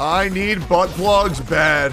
I need butt plugs bad.